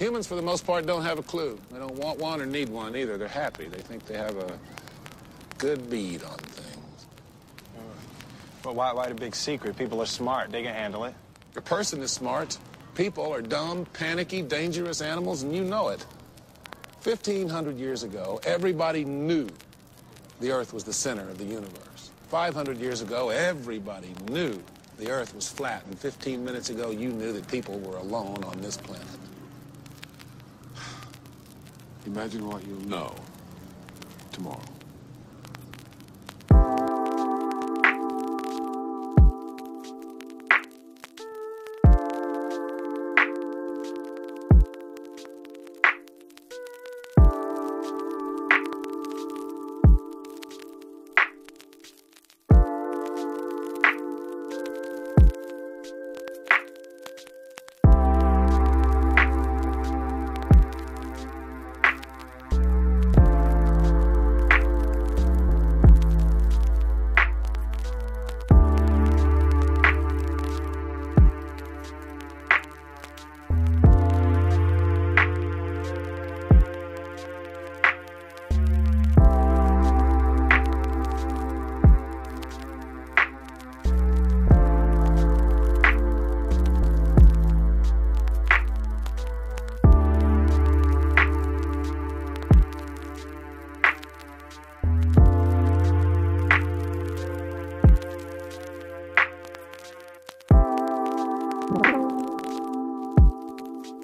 Humans, for the most part, don't have a clue. They don't want one or need one either. They're happy. They think they have a good bead on things. But why, why the big secret? People are smart. They can handle it. A person is smart. People are dumb, panicky, dangerous animals, and you know it. 1,500 years ago, everybody knew the Earth was the center of the universe. 500 years ago, everybody knew the Earth was flat. And 15 minutes ago, you knew that people were alone on this planet. Imagine what you'll know tomorrow.